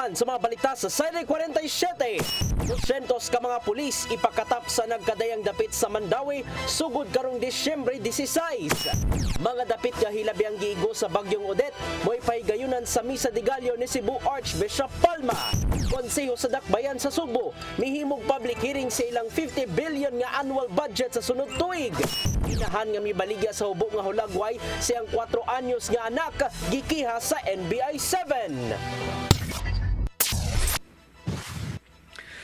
Inahan sa mga balita sa Sire 47. 200 ka mga pulis ipakatap sa nagkadayang dapit sa Mandawi sugod karong Disyembre 16. Mga dapit nga hilabi giigo sa Bagyong Odette mo'y paigayunan sa Misa de Gallo ni Cebu Archbishop Palma. Konseho sa Dakbayan sa Subo mihimog public hearing sa ilang 50 billion nga annual budget sa sunod tuig. Inahan nga mibaligya sa hubog nga hulagway siyang 4 anyos nga anak gikiha sa NBI 7.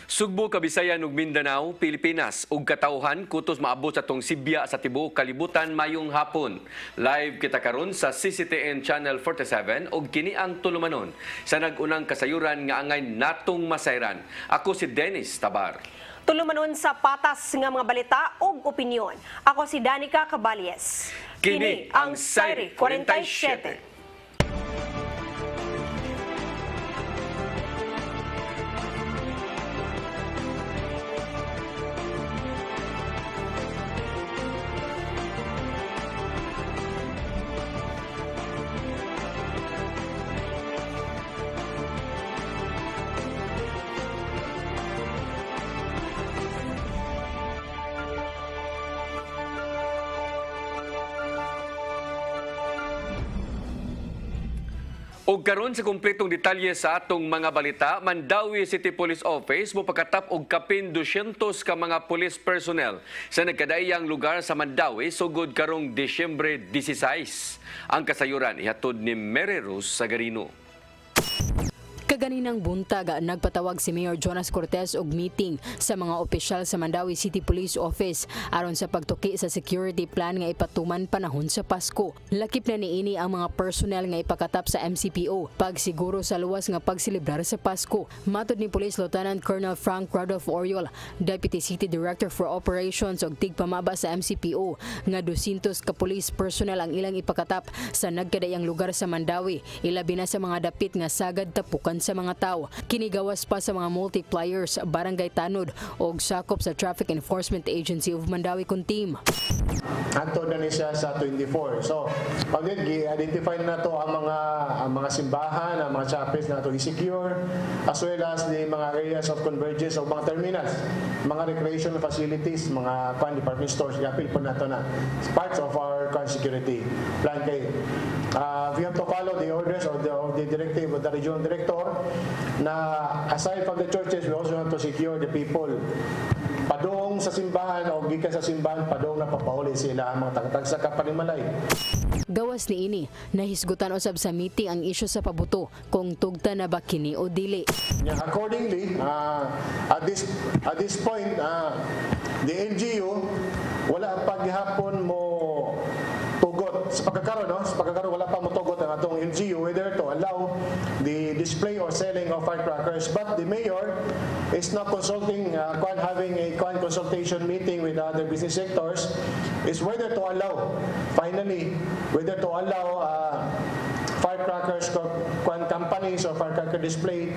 Sugbo, Kabisayan ug Mindanao, Pilipinas ug katawhan kutos maabot sa tong Sibya sa tibuok kalibutan mayong hapon. Live kita karon sa CCTN Channel 47 ug kini ang tulumanon sa nagunang kasayuran nga angay natong masayran. Ako si Dennis Tabar. Tulumanon sa patas nga mga balita ug opinyon. Ako si Danica Caballes. Kini ang Sairi 47. Og karon sa kumpletong detalye sa atong mga balita, Mandawi City Police Office mo pagkatap og kapin 200 ka mga police personnel sa nagkadaiyang lugar sa Mandawi sugod karong Disyembre 16. Ang kasayuran ihatod ni Mary Rose Sagarino. Kaganinang buntag, nagpatawag si Mayor Jonas Cortez og meeting sa mga opisyal sa Mandawi City Police Office aron sa pagtuki sa security plan nga ipatuman panahon sa Pasko. Lakip na niini ang mga personnel nga ipakatap sa MCPO pagsiguro sa luwas nga pagsilibrar sa Pasko. Matod ni Police Lieutenant Colonel Frank Rodolfo Oriol, Deputy City Director for Operations ug tigpamaba sa MCPO nga 200 ka police personnel ang ilang ipakatap sa nagkadayang lugar sa Mandawi, ilabi na sa mga dapit nga sagad tapukan sa mga tao. Kinigawas pa sa mga multipliers, barangay tanod o sakop sa Traffic Enforcement Agency of Mandawi kun team. Anto na ni siya sa 24. So, pag i-identify na to ang mga ang mga simbahan, ang mga chapels na to i-secure as well as the mga areas of convergence o mga terminals, mga recreational facilities, mga kwan department stores, gapil po nato na. It's parts of our security plan kay uh, we have to follow the orders of the, of the directive of the regional director na aside from the churches, we also have to secure the people padong sa simbahan o gikan sa simbahan padong na papauli sila ang mga tagatag sa kapanimalay. Gawas ni ini, nahisgutan usab sa meeting ang isyu sa pabuto kung tugta na ba kini o dili. Accordingly, uh, at this at this point, uh, the NGO wala pa gihapon mo sa pagkakaroon no? Sa pagkakaroon wala pa mo tugot ang atong NGO whether to allow the display or selling of firecrackers. But the mayor is not consulting uh, having a consultation meeting with other business sectors is whether to allow finally whether to allow uh, firecrackers kwan companies or firecracker display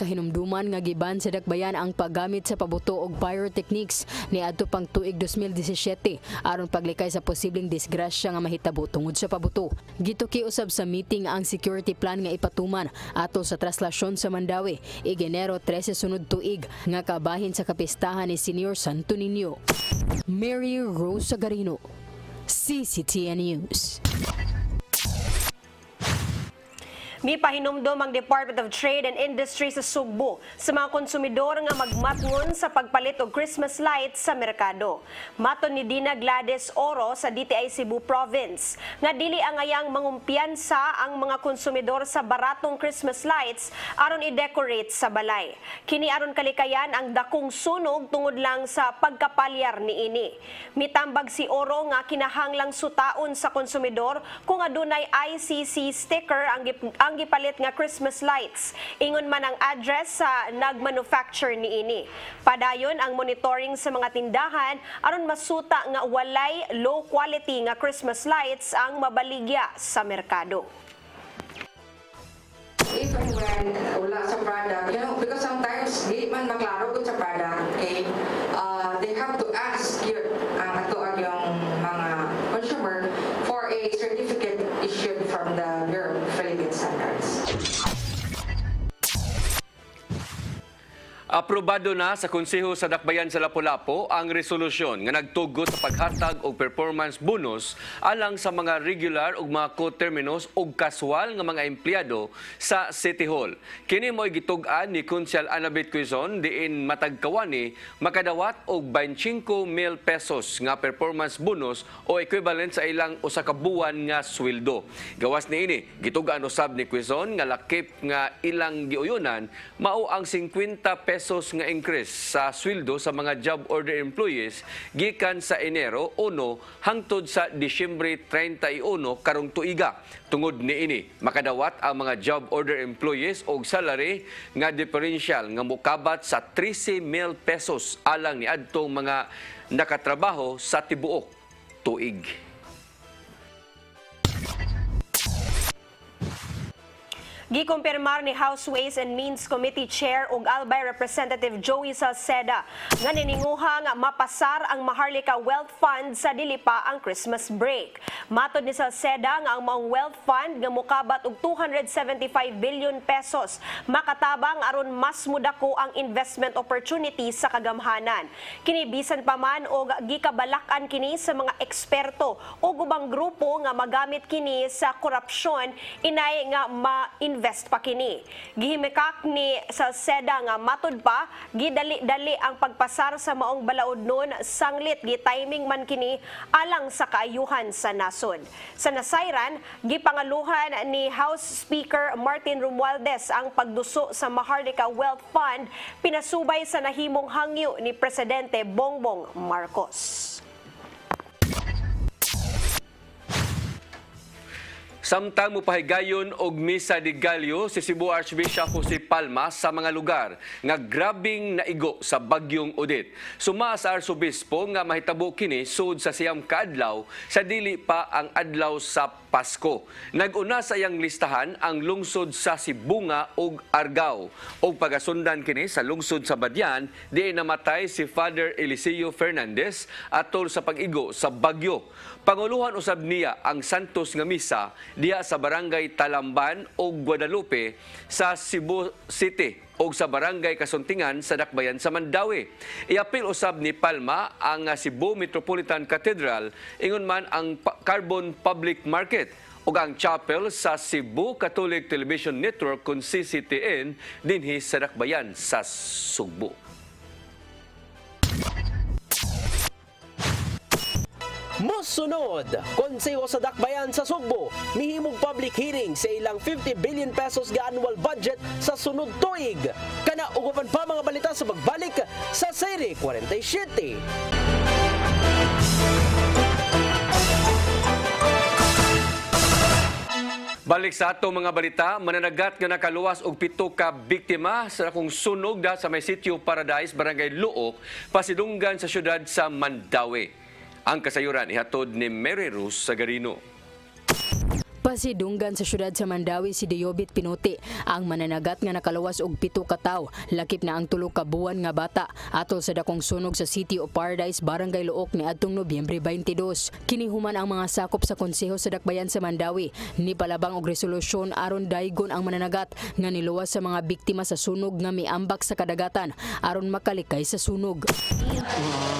Kahinumduman nga giban sa dakbayan ang paggamit sa pabuto og pyrotechnics ni adto pang tuig 2017 aron paglikay sa posibleng disgrasya nga mahitabo tungod sa pabuto. Gituki usab sa meeting ang security plan nga ipatuman ato sa traslasyon sa Mandawi igenero 13 sunod tuig nga kabahin sa kapistahan ni Senior Santo Niño. Mary Rose Sagarino, CCTN News. Mi pahinumdom ang Department of Trade and Industry sa Sugbo sa mga konsumidor nga magmatngon sa pagpalit og Christmas lights sa merkado. Maton ni Dina Gladys Oro sa DTI Cebu Province nga dili angayang mangumpiyansa ang mga konsumidor sa baratong Christmas lights aron i-decorate sa balay. Kini aron kalikayan ang dakong sunog tungod lang sa pagkapalyar ni ini. Mitambag si Oro nga kinahanglang sutaon sa konsumidor kung adunay ICC sticker ang gip- ang gipalit nga Christmas lights. Ingon man ang address sa nagmanufacture ni ini. Padayon ang monitoring sa mga tindahan aron masuta nga walay low quality nga Christmas lights ang mabaligya sa merkado. if when wala sa product, you know, because sometimes di man maklaro kung sa product, okay, uh, they have to Aprobado na sa Konseho sa Dakbayan sa Lapu-Lapu ang resolusyon nga nagtugot sa paghatag og performance bonus alang sa mga regular ug mga co-terminus ug kaswal nga mga empleyado sa City Hall. Kini mo'y gitug-an ni Konsyal Annabeth Quezon diin matagkawani makadawat og 25 mil pesos nga performance bonus o equivalent sa ilang usa ka buwan nga sweldo. Gawas niini gitug-an usab ni Quezon nga lakip nga ilang giuyonan mao ang 50 pesos nga increase sa sweldo sa mga job order employees gikan sa Enero 1 hangtod sa Disyembre 31 karong tuiga. Tungod niini makadawat ang mga job order employees og salary nga differential nga mokabat sa 13 mil pesos alang ni adtong mga nakatrabaho sa tibuok tuig. Gikumpirmar ni House Ways and Means Committee Chair ug Albay Representative Joey Salceda nga nininguha nga mapasar ang Maharlika Wealth Fund sa dili pa ang Christmas break. Matod ni Salceda nga ang maong wealth fund nga mokabat og 275 billion pesos makatabang aron mas mudako ang investment opportunities sa kagamhanan. Kini bisan pa man og gikabalakan kini sa mga eksperto o ubang grupo nga magamit kini sa korupsyon inay nga ma-invest pa kini. Gihimikak ni Salceda nga matud pa gidali-dali ang pagpasar sa maong balaod nun sanglit gi-timing man kini alang sa kaayuhan sa nasod. Sa nasayran, gipangaluhan ni House Speaker Martin Romualdez ang pagduso sa Maharlika Wealth Fund pinasubay sa nahimong hangyo ni Presidente Bongbong Marcos. Samtang mupahigayon og misa de Gallo si Cebu Archbishop Jose Palma sa mga lugar nga grabing naigo sa bagyong Odette. Suma sa arsobispo nga mahitabo kini sud sa siyam kaadlaw sa dili pa ang adlaw sa Pasko. Naguna sa iyang listahan ang lungsod sa Sibunga ug Argao ug pagasundan kini sa lungsod sa Badyan di namatay si Father Eliseo Fernandez atol sa pag-igo sa bagyo. Panguluhan usab niya ang Santos nga misa diha sa barangay Talamban o Guadalupe sa Cebu City o sa barangay Kasuntingan sa Dakbayan sa Mandawi. Iapil usab ni Palma ang Cebu Metropolitan Cathedral ingon man ang Carbon Public Market ug ang chapel sa Cebu Catholic Television Network kun CCTN dinhi sa Dakbayan sa Sugbo. Musunod, Konseho sa Dakbayan sa Sugbo, mihimog public hearing sa ilang 50 billion pesos ga annual budget sa sunod tuig. Kana ugupan pa mga balita sa pagbalik sa Serie 47. Balik sa ato mga balita, mananagat nga nakaluwas og pito ka biktima sa akong sunog da sa may sitio Paradise, Barangay Luok, pasidunggan sa syudad sa Mandawi. Ang kasayuran ihatod ni Mary Rose Sagarino. Pasidunggan sa syudad sa Mandawi si Diobit Pinuti. Ang mananagat nga nakalawas og pito ka tawo. Lakip na ang tulo ka buwan nga bata. Atol sa dakong sunog sa City of Paradise Barangay Luok ni adtong Nobyembre 22 kini human ang mga sakop sa konseho sa Dakbayan sa Mandawi. Ni palabang og resolusyon aron daygon ang mananagat nga niluwas sa mga biktima sa sunog nga miambak sa kadagatan aron makalikay sa sunog.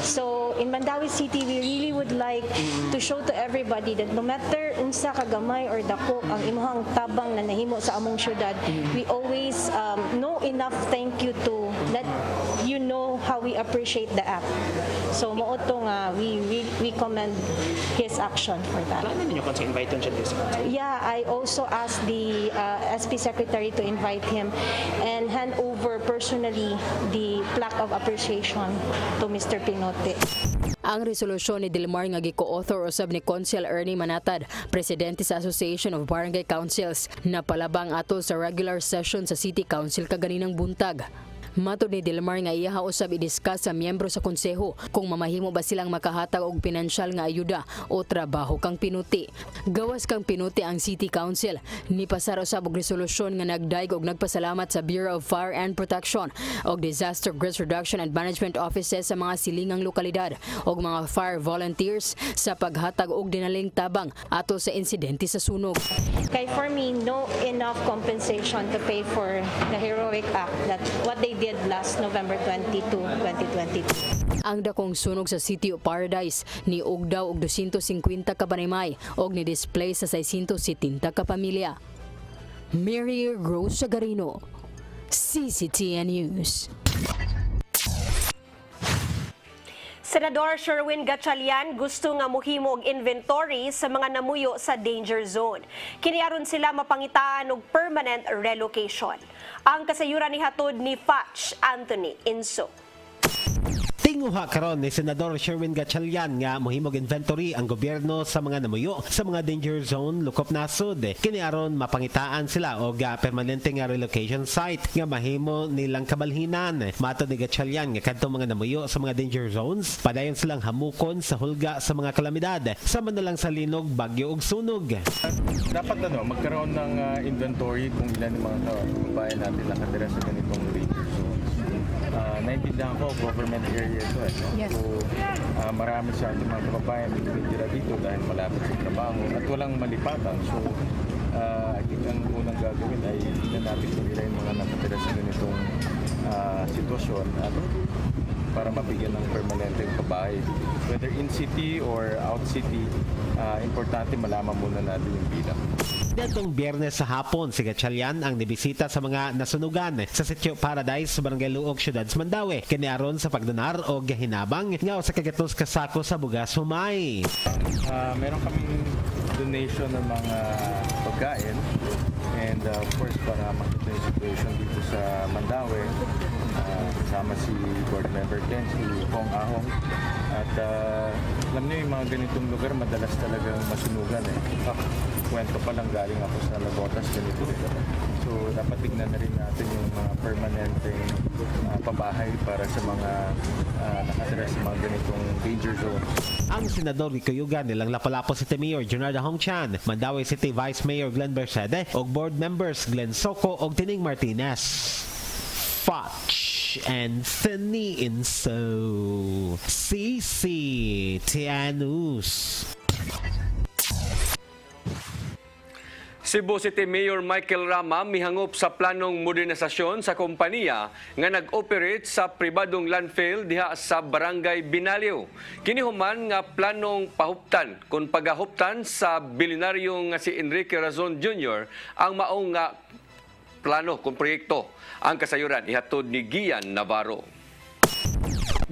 So in Mandawi City, we really would like to show to everybody that no matter unsa kagamay or dako ang imuhang tabang na nahimo sa among syudad, we always um, know enough thank you to let you know we appreciate the act. So mao to nga we, we we commend his action for that. Plano ninyo kung sa invite siya? Yeah, I also asked the uh, SP secretary to invite him and hand over personally the plaque of appreciation to Mr. Pinote. Ang resolusyon ni Dilmar nga gi-co-author usab ni Council Ernie Manatad, presidente sa Association of Barangay Councils, na palabang atol sa regular session sa City Council kaganinang buntag. Matod ni Dilmar nga iya usab i-discuss sa miyembro sa konseho kung mamahimo ba silang makahatag og pinansyal nga ayuda o trabaho kang pinuti. Gawas kang pinuti ang City Council. Ni pasar usab og resolusyon nga nagdaig og nagpasalamat sa Bureau of Fire and Protection og Disaster Risk Reduction and Management Offices sa mga silingang lokalidad og mga fire volunteers sa paghatag og dinaling tabang atol sa insidente sa sunog. Kay for me, no enough compensation to pay for the heroic act that what they did last November 22, 2022. Ang dakong sunog sa City of Paradise ni og daw og 250 ka banimay og ni display sa 670 ka pamilya. Mary Rose Sagarino, CCTN News. Senador Sherwin Gatchalian gusto nga muhimo inventory sa mga namuyo sa danger zone. Kiniaron sila mapangitaan og permanent relocation. Ang kasayuran ni hatod ni Fatch Anthony Inso. Tinguha karon ni Senador Sherwin Gatchalian nga mohimog inventory ang gobyerno sa mga namuyo sa mga danger zone lukop nasod. Kini aron mapangitaan sila og uh, permanente nga relocation site nga mahimo nilang kabalhinan. Mato ni Gatchalian nga kadto mga namuyo sa mga danger zones padayon silang hamukon sa hulga sa mga kalamidad sama na lang sa linog, bagyo ug sunog. dapat ano, magkaroon ng ah, inventory kung ilan yung mga kababayan natin nakatira sa ganitong. Uh, naintindihan ko, government area ito eh. no? So, ah, marami sa ating mga kababayan na tumitira dito dahil malapit sa trabaho at walang malipatan. So, ah, I think ang unang gagawin ay tingnan natin kung yung mga nakatira sa ganitong ah, sitwasyon at para mabigyan ng permanente pabahay. Whether in city or out city, ah, importante malaman muna natin yung bilang. Datong biyernes sa hapon, si Gatchalian ang nibisita sa mga nasunugan sa Sitio Paradise Barangay Luog, Syudad sa Mandawi. Kaniaron sa pagdonar o gahinabang nga sa kagatos kasako sa bugas humay. Ah, meron kaming donation ng mga pagkain and uh, of course para makita yung situation dito sa Mandawi ah, kasama si board member Ken, si Hong Ahong at ah, alam niyo yung mga ganitong lugar madalas talagang masunugan eh. In kwento pa lang galing ako sa Labotas ganito rin. So dapat tignan na rin natin yung mga permanente ah, pabahay para sa mga ah, nakatira sa mga ganitong danger zones. Ang senador gikuyugan nilang Lapalapo City Mayor Junarda Hongchan, Mandawi City Vice Mayor Glenn Bersede ug board members Glenn Soco ug Tining Martinez. Foch and Thini Inso. CC Tianus. Cebu City Mayor Michael Rama mihangop sa planong modernisasyon sa kompanya nga nag-operate sa pribadong landfill diha sa Barangay Binaliw. Kini human nga planong pahuptan kung pagahuptan sa bilyonaryo nga si Enrique Razon Jr. ang maong nga plano kung proyekto. Ang kasayuran ihatod ni Gian Navarro.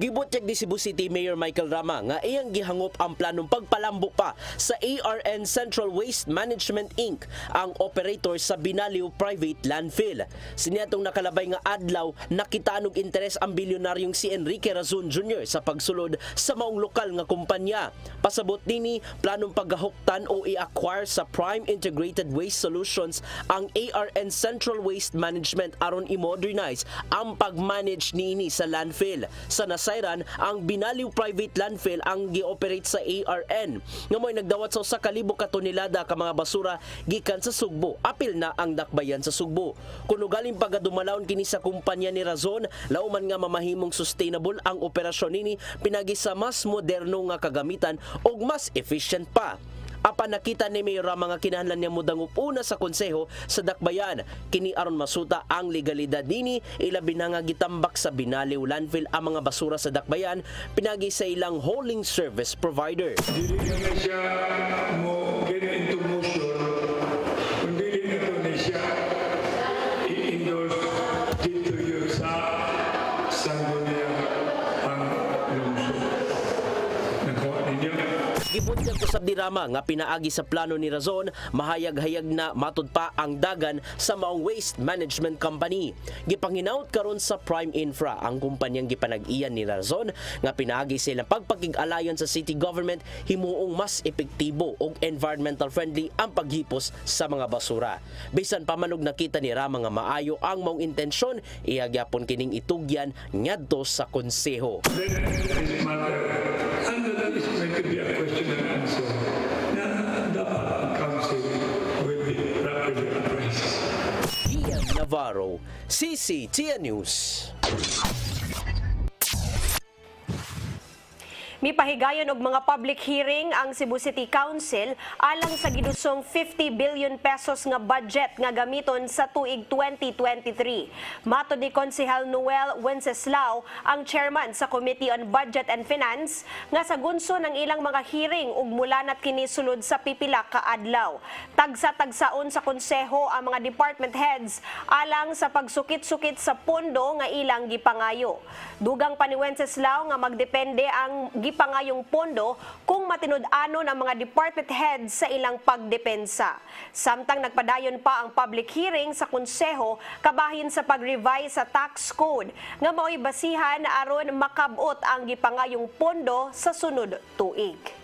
Gibutyag ni Cebu City Mayor Michael Rama nga iyang gihangop ang planong pagpalambo pa sa ARN Central Waste Management Inc. ang operator sa Binaliw Private Landfill. Siniatong nakalabay nga adlaw nakita og interes ang bilyonaryong si Enrique Razon Jr. sa pagsulod sa maong lokal nga kumpanya. Pasabot nini planong paghahuktan o i-acquire sa Prime Integrated Waste Solutions ang ARN Central Waste Management aron i-modernize ang pag-manage niini sa landfill. Sa nasairan, ang Binaliw Private Landfill ang gi-operate sa ARN. Nga mo'y nagdawat sa usa ka libo ka tonelada ka mga basura gikan sa Sugbo. Apil na ang dakbayan sa Sugbo. Kuno galing pagadumalawon kini sa kumpanya ni Razon, lauman nga mamahimong sustainable ang operasyon nini pinagi sa mas moderno nga kagamitan ug mas efficient pa. Apan nakita ni Mayor nga kinahanglan niya mudangup una sa konseho sa Dakbayan. Kini aron masuta ang legalidad nini ilabi na nga gitambak sa Binaliw landfill ang mga basura sa Dakbayan pinagi sa ilang hauling service provider. Dili usab ni Rama nga pinaagi sa plano ni Razon mahayag-hayag na matud pa ang dagan sa maong waste management company. Gipanginaut karon sa Prime Infra ang kumpanyang gipanag-iyan ni Razon nga pinaagi silang pagpakig-alayon sa city government himuong mas epektibo ug environmental friendly ang paghipos sa mga basura. Bisan pa manog nakita ni Rama nga maayo ang maong intensyon ihagyapon kining itugyan ngadto sa konseho. Then this matter, and that is going to be a question na dapat ang council will be rapidly addressed. Ian Navarro, CCTN News. Mipahigayon og mga public hearing ang Cebu City Council alang sa gidusong 50 billion pesos nga budget nga gamiton sa tuig 2023. Mato ni Konsehal Noel Wenceslao, ang chairman sa Committee on Budget and Finance, nga sa gunso ng ilang mga hearing ug mulanat kini sulod sa pipila ka adlaw. Tagsa-tagsaon sa konseho ang mga department heads alang sa pagsukit-sukit sa pondo nga ilang gipangayo. Dugang pa ni Wenceslao nga magdepende ang gipangayong pondo kung matinud-ano ng mga department heads sa ilang pagdepensa. Samtang nagpadayon pa ang public hearing sa konseho kabahin sa pag-revise sa tax code nga mao'y basihan aron makabot ang gipangayong pondo sa sunod tuig.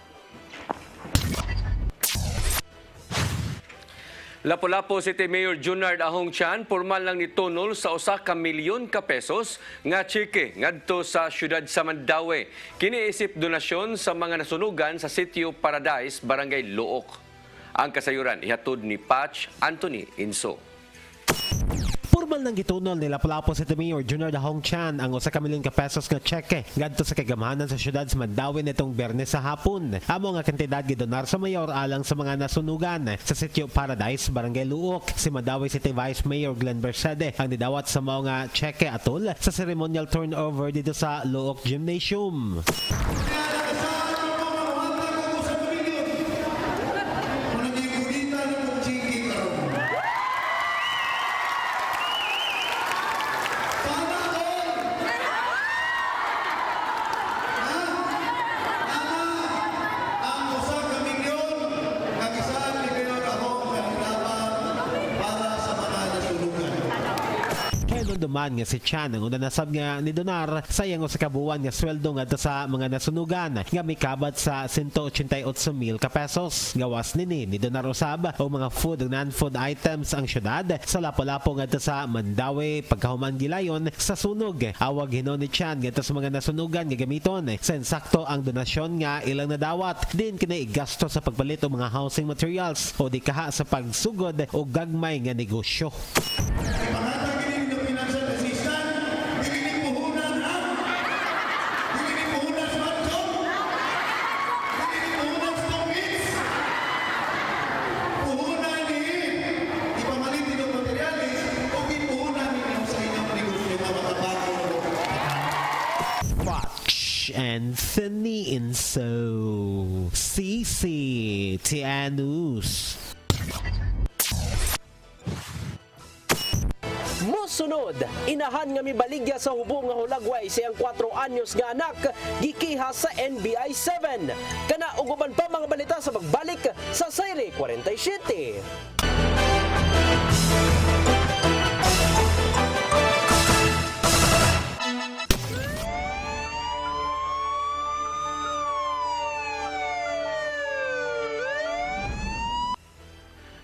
Lapu-Lapu City Mayor Junard Ahong Chan formal lang nitunol sa usa ka milyon ka pesos nga chike ngadto sa syudad sa Mandawi. Kiniisip donasyon sa mga nasunugan sa Sitio Paradise, Barangay Luok. Ang kasayuran ihatod ni Patch Anthony Inso. Formal nang gitunol ni Lapu-Lapu City Mayor Junior Dahong Chan ang usa ka milyon ka pesos nga cheque ngadto sa kagamahanan sa syudad sa Mandawi nitong Bernes sa hapon. Amo nga kantidad gidonar sa mayor alang sa mga nasunugan sa Sitio Paradise, Barangay Luok. Si Mandawi City Vice Mayor Glenn Bersede ang nidawat sa mga cheque atol sa ceremonial turnover dito sa Luok Gymnasium. Duman nga si Chan ang una nasab nga ni Donar sayang sa kabuwan nga sweldo nga sa mga nasunugan nga may kabat sa 188,000 ka pesos. Gawas nini ni Donar usab o mga food ug non-food items ang syudad sa Lapu-Lapu nga sa Mandawi pagkahuman gilayon sa sunog. Awag hinon ni Chan nga sa mga nasunugan nga gamiton sa ang donasyon nga ilang nadawat din kinay gasto sa pagpalit og mga housing materials o di kaha sa pagsugod o gagmay nga negosyo. Fox Anthony Inso CC Tianus Musunod, inahan nga mibaligya sa hubo nga hulagway siyang 4 anyos nga anak gikiha sa NBI 7. Kana uguban pa mga balita sa pagbalik sa Sire 47.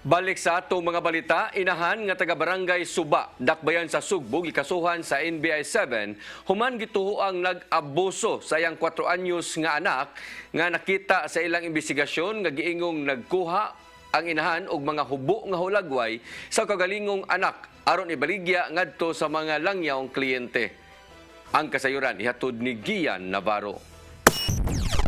Balik sa atong mga balita, inahan nga taga Barangay Suba, dakbayan sa Sugbo, gikasuhan sa NBI 7, human gituho ang nag-abuso sa iyang 4 anyos nga anak nga nakita sa ilang investigasyon nga giingong nagkuha ang inahan og mga hubo nga hulagway sa kagalingong anak aron ibaligya ngadto sa mga langyawng kliyente. Ang kasayuran ihatod ni Gian Navarro.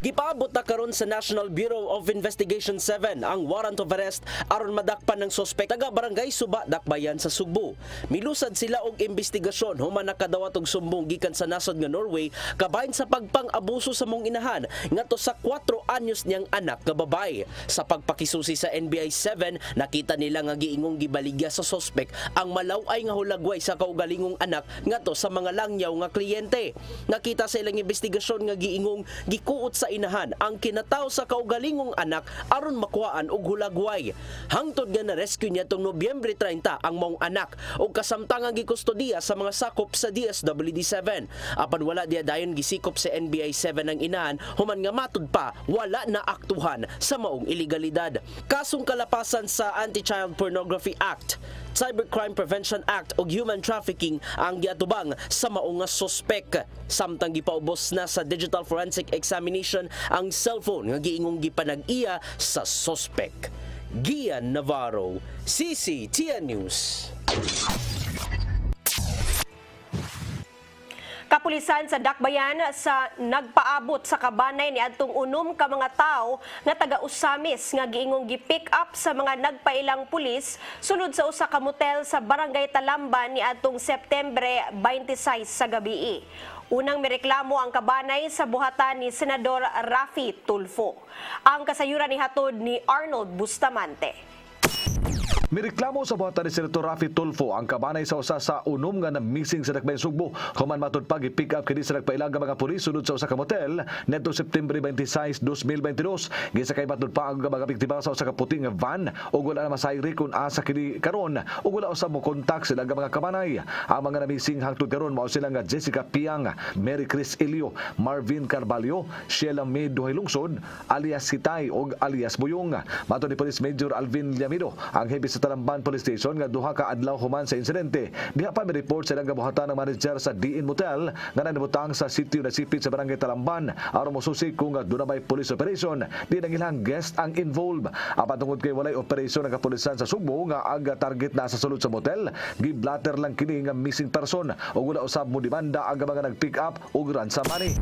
Gipaabot na karon sa National Bureau of Investigation 7 ang warrant of arrest aron madakpan ng sospek taga Barangay Suba Dakbayan sa Sugbo. Milusad sila og investigasyon human nakadawat og sumbong gikan sa nasod nga Norway kabahin sa pagpang-abuso sa mong inahan ngadto sa 4 anyos niyang anak nga babae. Sa pagpakisusi sa NBI 7 nakita nila nga giingong gibaligya sa sospek ang malaway nga hulagway sa kaugalingong anak ngadto sa mga langyaw nga kliyente. Nakita sa ilang investigasyon nga giingong gikuot sa inahan ang kinataw sa kaugalingong anak aron makuhaan og hulagway. Hangtod nga na-rescue niya tong Nobyembre 30 ang mong anak ug kasamtangang gikustodiya sa mga sakop sa DSWD7. Apan wala diya dayon gisikop sa NBI 7 ang inahan human nga matud pa wala na aktuhan sa maong ilegalidad. Kasong kalapasan sa Anti-Child Pornography Act Cybercrime Prevention Act ug Human Trafficking ang giatubang sa maong nga sospek. Samtang gipaubos na sa digital forensic examination ang cellphone nga giingong gipanag-iya sa sospek. Gian Navarro, CCTN News. Kapulisan sa Dakbayan sa nagpaabot sa kabanay ni adtong unom ka mga tao nga taga Usamis nga giingong gi-pick up sa mga nagpailang pulis sulod sa usa ka motel sa Barangay Talamban ni adtong Septembre 26 sa gabii. Unang mireklamo ang kabanay sa buhatan ni Senador Rafi Tulfo. Ang kasayuran ni hatod ni Arnold Bustamante. Mireklamo sa buhatan ni Senator Rafi Tulfo ang kabanay sa usa sa unom nga na missing sa Dakbayan Sugbo. Human matud pag i-pick up kini sa nagpailang nga mga pulis sunod sa usa ka motel neto September 26, 2022. Gisakay matud pa ang mga biktima sa usa ka puting van ug wala na masayri kung asa kini karon ug wala usab mo kontak sila nga mga kabanay. Ang mga na missing hangtod karon mao sila nga Jessica Piang, Mary Chris Elio, Marvin Carvalho, Sheila May Duhay Lungsod, alias Hitay ug alias Buyong. Matud ni Police Major Alvin Llamido, ang sa Talamban Police Station nga duha ka adlaw human sa insidente. Diha pa may report sa ilang gabuhatan ng manager sa Diin Motel nga nanibutang sa sitio na sipit sa barangay Talamban aron mosusik kung doon may police operation. Di nang ilang guest ang involved. Apan tungod kay walay operasyon ng kapulisan sa Sugbo nga aga target na sa sulod sa motel, giblatter lang kini nga missing person o wala usab mo demanda ang mga nag-pick up ug ransom money.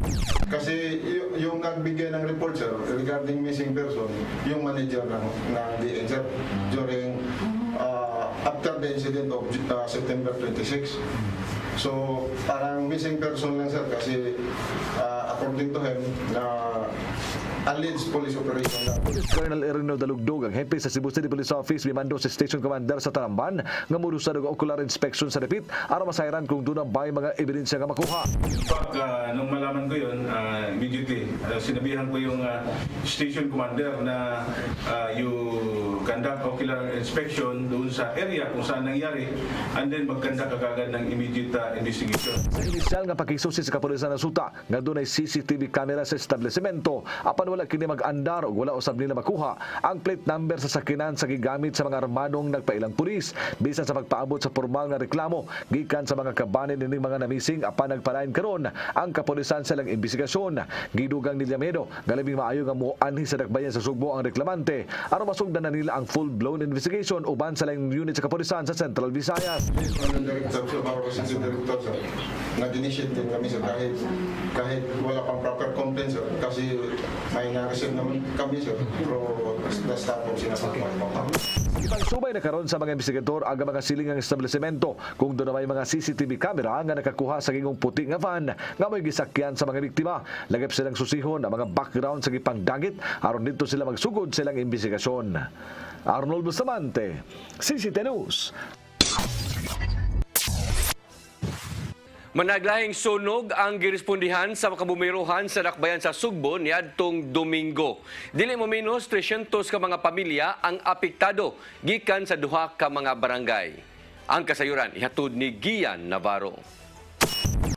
Kasi yung nagbigay ng report sir regarding missing person, yung manager ng, ng DN sir during after the incident of uh, September 26. So parang missing person lang sir kasi uh, according to him na alleged police operation. Colonel Erino Dalugdog, ang hepe sa Cebu City Police Office, mimando sa Station Commander sa Talamban, nga murusa ng ocular inspection sa repeat aron masayran kung doon ba mga ebidensya nga makuha. Pag ah, nung malaman ko yun, ah, immediately, ah, sinabihan ko yung ah, station commander na ah, you conduct ocular inspection doon sa area kung saan nangyari and then mag-conduct agad ng immediate ah, investigation. Sa inisyal nga pakisusi sa kapulisan ng suta nga doon ay CCTV camera sa establishmento apan wala kini mag-andar ug wala usab nila makuha ang plate number sa sakinan sa gigamit sa mga armadong nagpailang pulis. Bisan sa pagpaabot sa formal nga reklamo gikan sa mga kabanin ni mga namising apan nagpalain karon ang kapulisan sa ilang investigasyon gidugang ni Llamedo nga labing maayo nga muanhi sa dakbayan sa Sugbo ang reklamante. Aron masugdan na nila ang full-blown investigation uban sa laing unit sa kapulisan sa Central Visayas. Nag-initiate din kami sir kahit, kahit wala pang proper complaint sir. Kasi may na-receive naman kami sir pero the staff of sinasakot Ipagsubay na karon sa mga investigador ang mga silingang establishmento kung doon may mga CCTV camera nga nakakuha sa gingong puti nga van nga may gisakyan sa mga biktima. Lagip silang susihon ang mga background sa gipang dagit aron dito sila magsugod silang investigasyon. Arnold Bustamante, CCT News. Managlahing sunog ang girespondihan sa makabumiruhan sa Dakbayan sa Sugbo niadtong Domingo. Dili mo minus 300 ka mga pamilya ang apektado gikan sa duha ka mga barangay. Ang kasayuran ihatod ni Gian Navarro.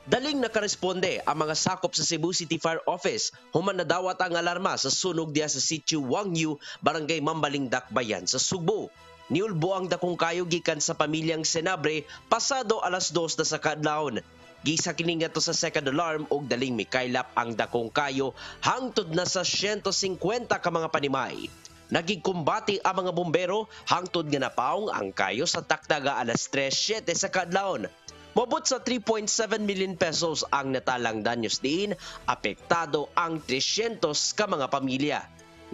Daling nakaresponde ang mga sakop sa Cebu City Fire Office human nadawat ang alarma sa sunog diya sa sitio Wangyu, Barangay Mambaling Dakbayan sa Sugbo. Niulbo ang dakong kayo gikan sa pamilyang Senabre pasado alas 2 na sa kadlawon. Gisa kini nga sa second alarm ug daling mikaylap ang dakong kayo hangtod na sa 150 ka mga panimay. Nagigkumbati ang mga bombero hangtod nga napaong ang kayo sa takdaga alas 3.7 sa kadlawon. Mabot sa 3.7 million pesos ang natalang danyos diin, apektado ang 300 ka mga pamilya.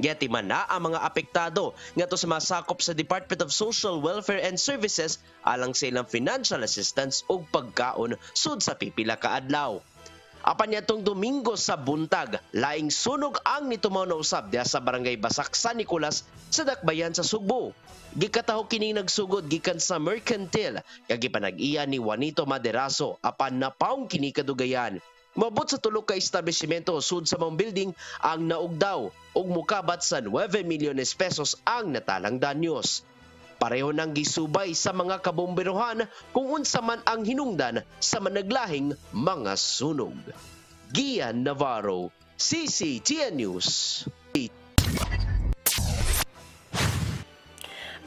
Geti man na ang mga apektado nga to sa masakop sa Department of Social Welfare and Services alang sa ilang financial assistance ug pagkaon sud sa pipila ka adlaw. Apan nitong Domingo sa buntag, laing sunog ang nitumaw na usab diha sa barangay Basak San Nicolas sa Dakbayan sa Sugbo. Gikataho kining nagsugod gikan sa Mercantile kag gipanag-iya ni Juanito Maderaso apan napaong kini kadugayan. Mabot sa tulo ka establishmento sud sa mong building ang naugdaw ug mukabat sa 9 milyones pesos ang natalang danyos. Pareho nang gisubay sa mga kabomberohan kung unsa man ang hinungdan sa managlahing mga sunog. Gian Navarro, CCTN News.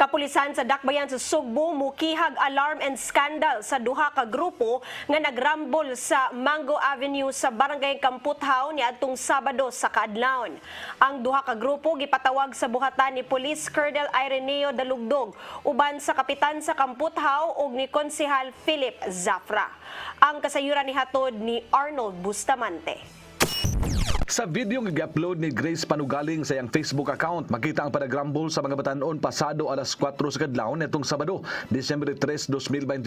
Kapulisan sa Dakbayan sa Sugbo mukihag alarm and scandal sa duha ka grupo nga nagrambol sa Mango Avenue sa Barangay Kamputhaw niadtong Sabado sa kaadlawon. Ang duha ka grupo gipatawag sa buhatan ni Police Colonel Ireneo Dalugdog uban sa kapitan sa Kamputhaw ug ni Konsehal Philip Zafra. Ang kasayuran ni hatod ni Arnold Bustamante. Sa video nga gi-upload ni Grace Panugaling sa iyang Facebook account, makita ang panagrambol sa mga batanon pasado alas 4 sa kadlawon nitong Sabado, Disyembre 3, 2022.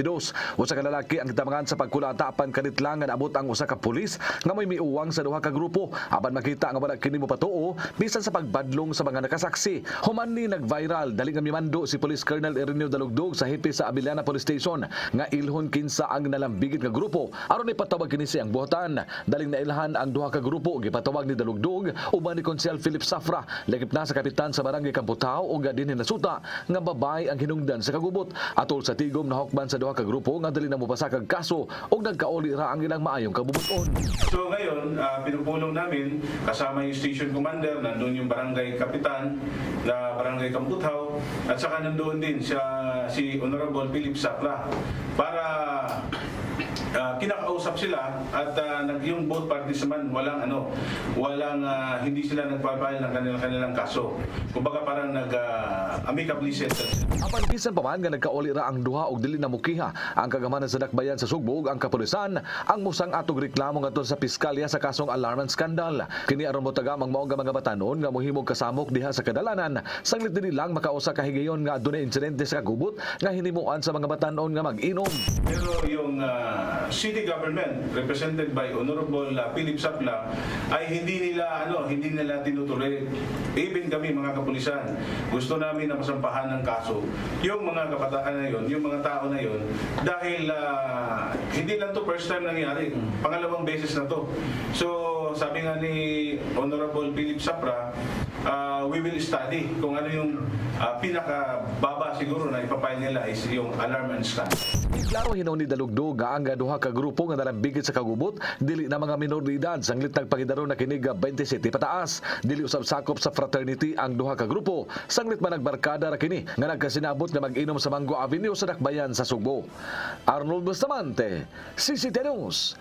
Usa ka lalaki ang gitamangan sa pagkulata apan kanit lang nga naabot ang usa ka pulis nga may miuwang sa duha ka grupo apan makita nga wala kini mo patuo bisan sa pagbadlong sa mga nakasaksi. Human ni nag-viral dali nga mimando si Police Colonel Ireneo Dalugdog sa hipi sa Abiliana Police Station nga ilhon kinsa ang nalambigit nga grupo aron ipatawag kini siyang buhatan. Daling nailhan ang duha ka grupo gipatawag ni Dalugdog uban ni Konsel Philip Safra lakip na sa kapitan sa barangay Kamputaw ug dinhi nasuta nga babay ang hinungdan sa kagubot atol sa tigom na hukman sa duha ka grupo nga dali na mopasa kag kaso ug nagkauli ra ang ilang maayong kabubuton. So ngayon, ah, pinupulong namin kasama yung station commander, nandun yung barangay kapitan na barangay Kamputhaw at saka nandoon din siya si Honorable Philip Sapla para kinakausap sila at ah, nag yung both parties naman walang ano, walang ah, hindi sila nagpapayal ng kanilang kanilang kaso. Kumbaga parang nag ah, amicably settled. Apan bisan pa man nga nagkauli ra ang duha og dili na mukiha ang kagamanan sa dakbayan sa Sugbo ug ang kapulisan ang musang atog reklamo ngadto sa piskalya sa kasong alarm and scandal. Kini aron mo tagam ang maong nga mga batanon nga mohimog kasamok diha sa kadalanan saglit dili lang makausa ka higayon nga adunay insidente sa kagubot nga hinimuan sa mga batanon nga mag-inom. Pero yung ah, city government represented by Honorable ah, Philip Sapla ay hindi nila ano, hindi nila tinutuloy. Even kami mga kapulisan, gusto namin na masampahan ng kaso yung mga kabataan na yon, yung mga tao na yon dahil ah, hindi lang to first time nangyari. Pangalawang beses na to. So sabi nga ni Honorable Philip Sapra, ah, we will study. Kung ano yung ah, pinakababa siguro na ipapile nila is yung alarm and scan. Klaro hinaw ni Dalugdog ang duha ka grupo nga nalambigit sa kagubot dili na mga minor de edad. Sanglit nagpakidaro na kinig 27 pataas. Dili usab sakop sa fraternity ang duha ka grupo. Sanglit man nagbarkada ra kini nga nagkasinabot nga mag-inom sa Mango Avenue sa Dakbayan sa Sugbo. Arnold Bustamante CCTV News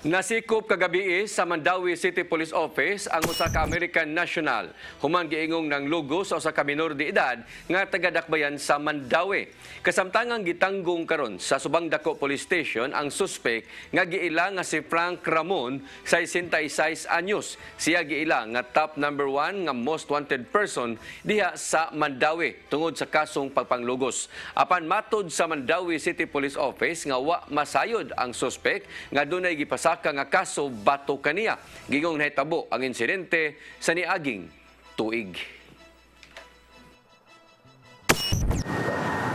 Nasikop kagabi sa Mandawi City Police Office ang usa ka American national human giingong ng logo sa usa ka minor de edad nga taga-dakbayan sa Mandawi. Kasamtangang gitanggong karon sa Subang Dako Police Station ang suspek nga giila nga si Frank Ramon sa 66 anyos. Siya giila nga top number one nga most wanted person diha sa Mandawi tungod sa kasong pagpanglugos. Apan matod sa Mandawi City Police Office nga wa masayod ang suspek nga dunay gipasaka nga kaso bato kaniya. Gingong nahitabo ang insidente sa niaging tuig.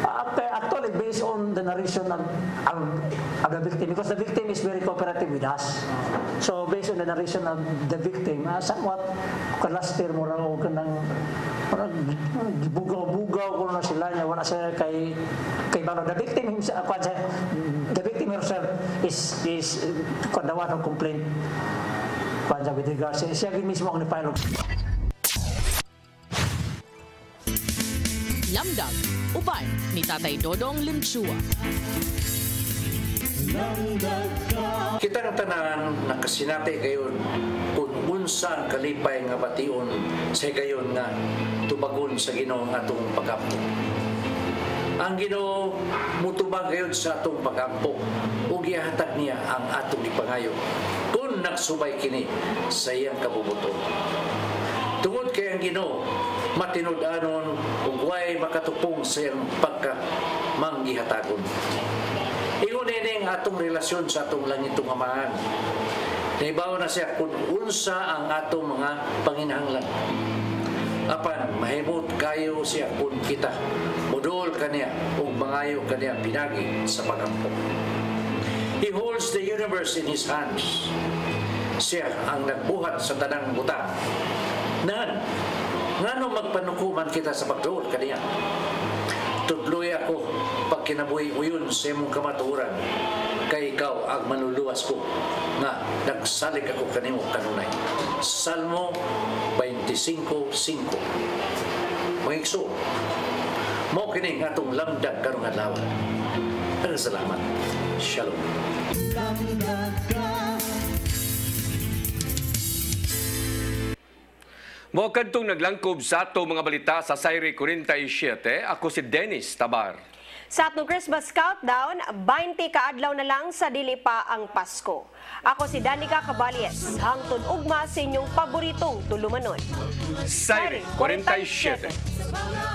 After, actually, based on the narration of, of, of the victim, because the victim is very cooperative with us. So, based on the narration of the victim, uh, somewhat, kalastir mo o kanang parang bugaw-bugaw ko na sila niya wala siya kay kay Bano the victim himself the victim herself is is one who complained kanya with regards siya, siya mismo ang nipile Lamdag, uban ni Tatay Dodong Limchua. Kita ng tanan nakasinati kayon kung unsa ang kalipay nga bation sa gayon nga tubagon sa Ginoo atong pagampo. Ang Ginoo mutubag gayon sa atong pagampo ug gihatag niya ang atong ipangayo kung nagsubay kini sa iyang kabubuton. Tungod kay ang Ginoo matinud-anon ug way makatupong sa iyang pagka manggihatagon. Ingon ini ang atong relasyon sa atong langitong amahan. Naibaw na siya kung unsa ang atong mga panginahanglan. Apan, mahimot kayo siya kung kita. Mudol kaniya o mangayo kaniya pinagi sa pagampo. He holds the universe in His hands. Siya ang nagbuhat sa tanang butang. Nan, ngano magpanukuman kita sa pagduol kaniya? Tutloy ako pag kinabuhi uyon sa imong kamaturan kay ikaw ang manluluwas ko nga nagsalig ako kanimo kanunay. Salmo 25.5 Mga igso, mo kining atong lamdag karong adlaw. Ang salamat. Shalom. Mo kadtong naglangkob sa ato mga balita sa Sayre 47, ako si Dennis Tabar. Sa atong Christmas countdown, 20 kaadlaw na lang sa dili pa ang Pasko. Ako si Danica Caballes, hangtod ugma sa inyong paboritong tulumanon. Sayre 47.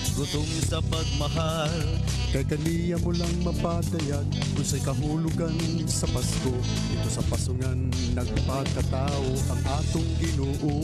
Gutom sa pagmahal. Kay kaniya mo lang mapadayag Kung sa'y kahulugan sa Pasko. Ito sa pasungan Nagpagkatao ang atong ginoo